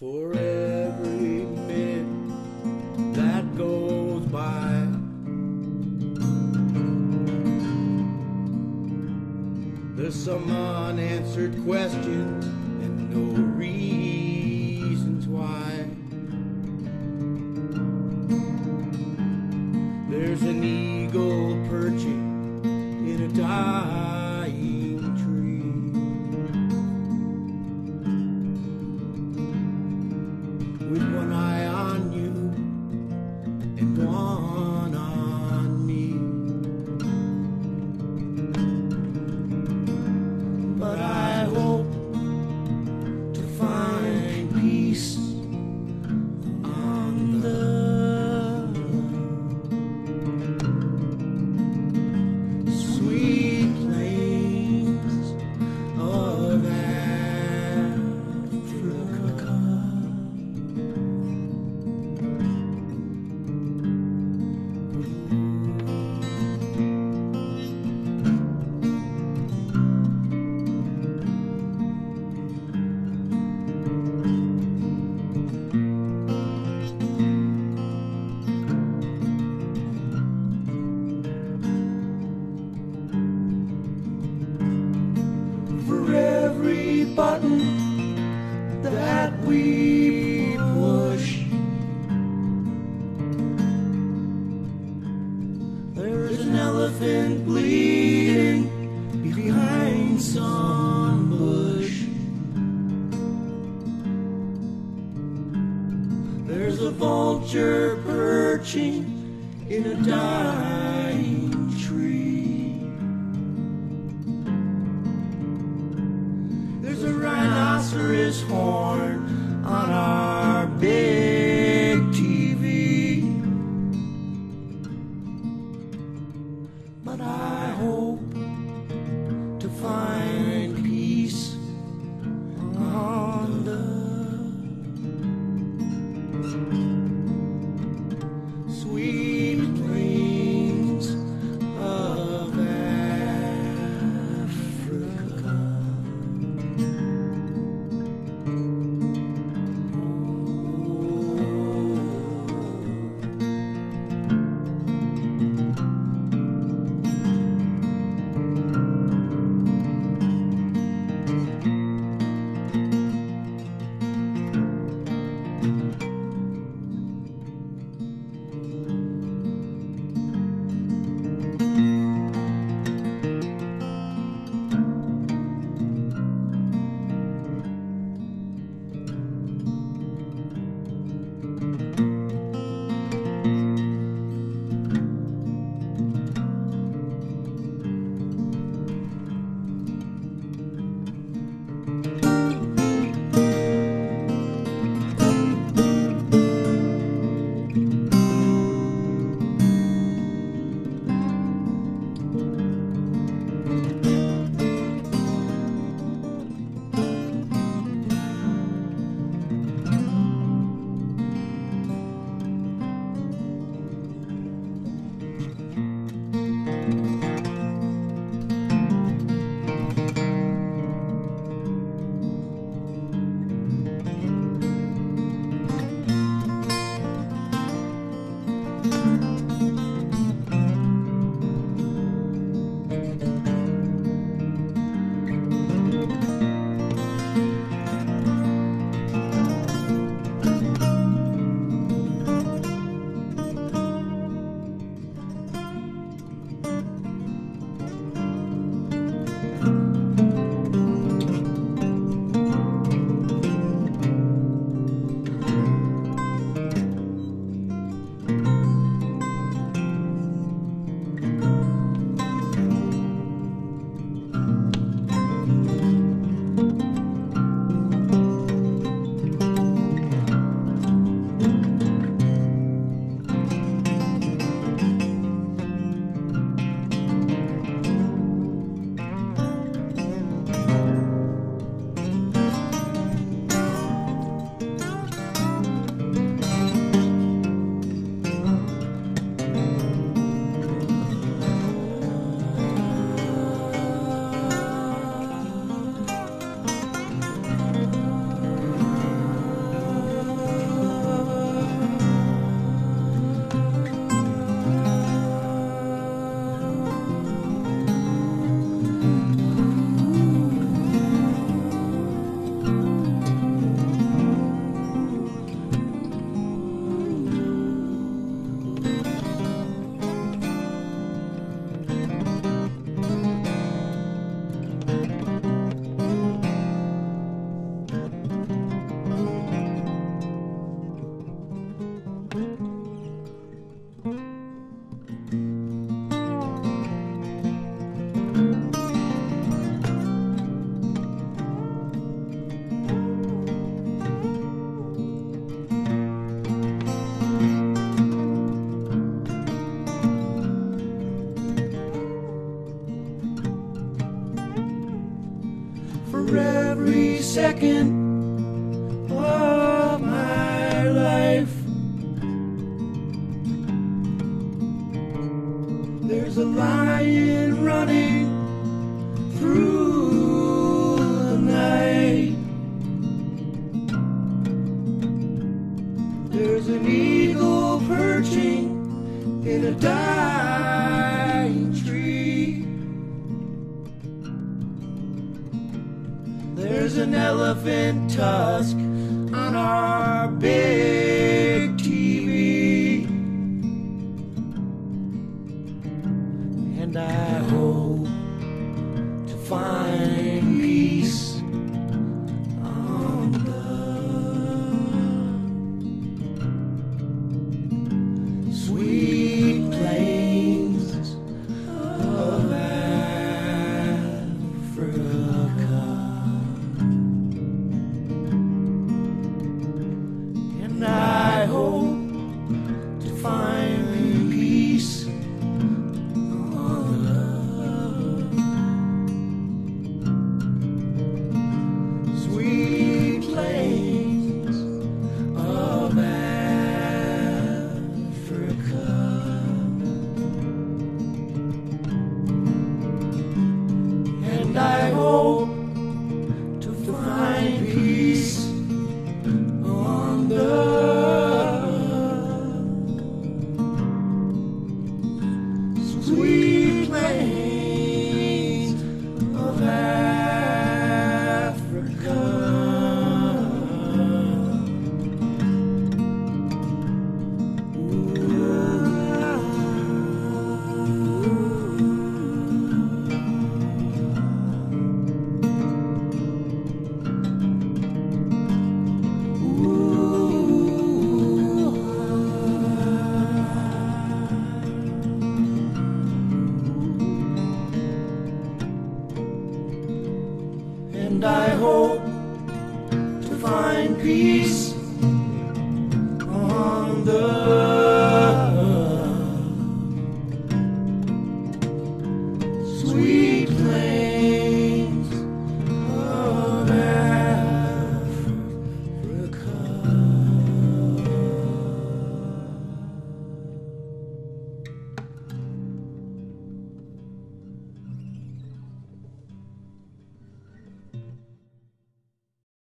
For every minute that goes by, there's some unanswered questions and no reasons with one eye elephant bleeding behind some bush. There's a vulture perching in a dying tree. There's a rhinoceros horn second of my life. There's a lion running through the night. There's an eagle perching in a dying elephant tusk on our big And I hope And I hope to find peace on the